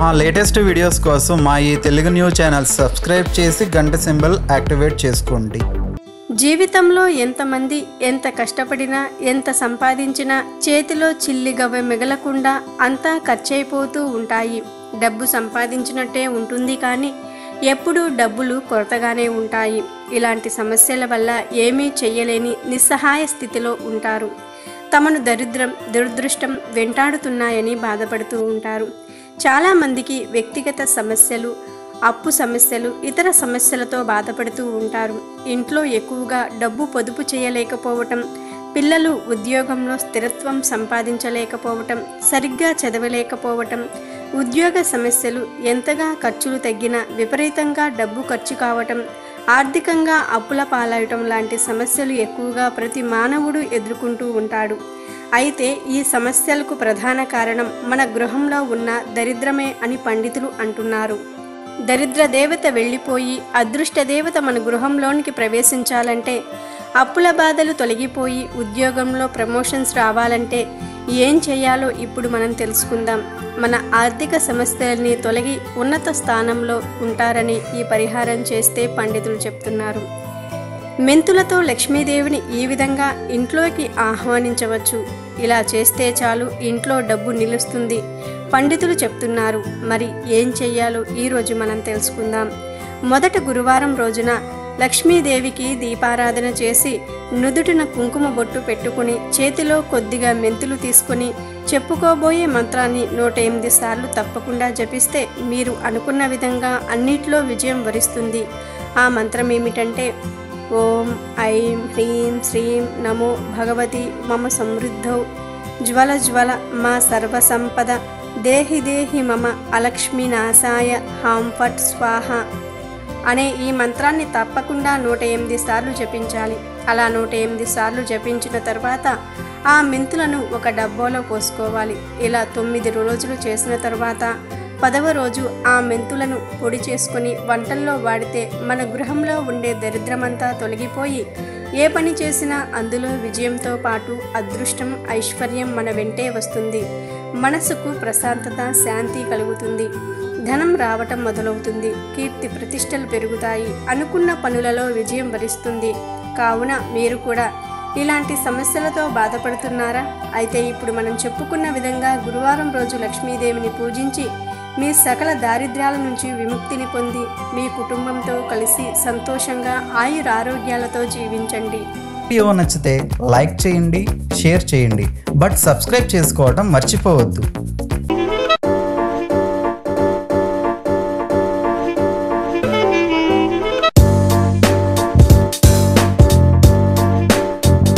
మా latest videos కోసం మా ఈ తెలుగు న్యూస్ ఛానల్ సబ్స్క్రైబ్ చేసి గంట సింబల్ యాక్టివేట్ చేసుకోండి. జీవితంలో ఎంతమంది ఎంత కష్టపడినా ఎంత సంపాదించినా చేతిలో చిల్లి గవ్వె మిగలకుండా అంతా ఖర్చయిపోతూ ఉంటాయి. డబ్బు సంపాదించినట్టే ఉంటుంది కానీ ఎప్పుడూ డబ్బులు కొరతగానే ఉంటాయి. ఇలాంటి సమస్యల వల్ల ఏమీ చేయలేని నిస్సహాయ స్థితిలో ఉంటారు. తమను దరిద్రం దురదృష్టం వెంటాడుతున్నాయని బాధపడుతూ ఉంటారు. చాలామందికి వ్యక్తిగత సమస్యలు అప్పు సమస్యలు ఇతర సమస్యలతో బాధపడుతూ ఉంటారు. ఇంట్లో ఎక్కువగా డబ్బు పొదుపు చేయలేకపోవటం పిల్లలు ఉద్యోగంలో స్థిరత్వం సంపాదించలేకపోవటం సరిగ్గా చదవలేకపోవటం ఉద్యోగ సమస్యలు ఎంతగా ఖర్చులు తగ్గినా విపరీతంగా డబ్బు ఖర్చు కావటం ఆర్థికంగా అప్పుల పాలవటం లాంటి సమస్యలు ఎక్కువగా ప్రతి మానవుడు ఎదుర్కొంటూ ఉంటాడు. అయితే ఈ సమస్యలకు ప్రధాన కారణం మన గృహంలో ఉన్న దరిద్రమే అని పండితులు అంటున్నారు. దరిద్ర దేవత వెళ్ళిపోయి అదృష్ట దేవత మన గృహంలోనికి ప్రవేశించాలంటే అప్పుల బాధలు తొలగిపోయి ఉద్యోగంలో ప్రమోషన్స్ రావాలంటే ఏం చేయాలో ఇప్పుడు మనం తెలుసుకుందాం. మన ఆర్థిక సమస్యల్ని తొలగి ఉన్నత స్థానంలో ఉంటారని ఈ పరిహారం చేస్తే పండితులు చెప్తున్నారు. మెంతులతో లక్ష్మీదేవిని ఈ విధంగా ఇంట్లోకి ఆహ్వానించవచ్చు. ఇలా చేస్తే చాలు ఇంట్లో డబ్బు నిలుస్తుంది. పండితులు చెప్తున్నారు మరి ఏం చెయ్యాలో ఈరోజు మనం తెలుసుకుందాం. మొదట గురువారం రోజున లక్ష్మీదేవికి దీపారాధన చేసి నుదుటిన కుంకుమ బొట్టు పెట్టుకుని చేతిలో కొద్దిగా మెంతులు తీసుకుని చెప్పుకోబోయే మంత్రాన్ని నూట ఎనిమిది సార్లు తప్పకుండా జపిస్తే మీరు అనుకున్న విధంగా అన్నిట్లో విజయం వరిస్తుంది. ఆ మంత్రం ఏమిటంటే ఓం ఐం హ్రీం శ్రీం నమో భగవతి మమ సమృద్ధౌ. జ్వల జ్వల మా సర్వసంపద. దేహి దేహి మమ అలక్ష్మీనాశాయ హాం ఫట్ స్వాహ. అనే ఈ మంత్రాన్ని తప్పకుండా నూట ఎనిమిది సార్లు జపించాలి. అలా నూట ఎనిమిది సార్లు జపించిన తర్వాత ఆ మెంతులను ఒక డబ్బాలో పోసుకోవాలి. ఇలా తొమ్మిది రోజులు చేసిన తర్వాత పదవ రోజు ఆ మెంతులను పొడి చేసుకుని వంటల్లో వాడితే మన గృహంలో ఉండే దరిద్రమంతా తొలగిపోయి ఏ పని చేసినా అందులో విజయంతో పాటు అదృష్టం ఐశ్వర్యం మన వెంటే వస్తుంది. మనసుకు ప్రశాంతత శాంతి కలుగుతుంది. ధనం రావటం మొదలవుతుంది. కీర్తి ప్రతిష్టలు పెరుగుతాయి. అనుకున్న పనులలో విజయం వరిస్తుంది. కావున మీరు కూడా ఇలాంటి సమస్యలతో బాధపడుతున్నారా? అయితే ఇప్పుడు మనం చెప్పుకున్న విధంగా గురువారం రోజు లక్ష్మీదేవిని పూజించి మీ సకల దారిద్ర్యాల నుంచి విముక్తిని పొంది మీ కుటుంబంతో కలిసి సంతోషంగా ఆయురారోగ్యాలతో జీవించండి. వీడియో నచ్చితే లైక్ చేయండి షేర్ చేయండి. బట్ సబ్స్క్రైబ్ చేసుకోవడం మర్చిపోవద్దు.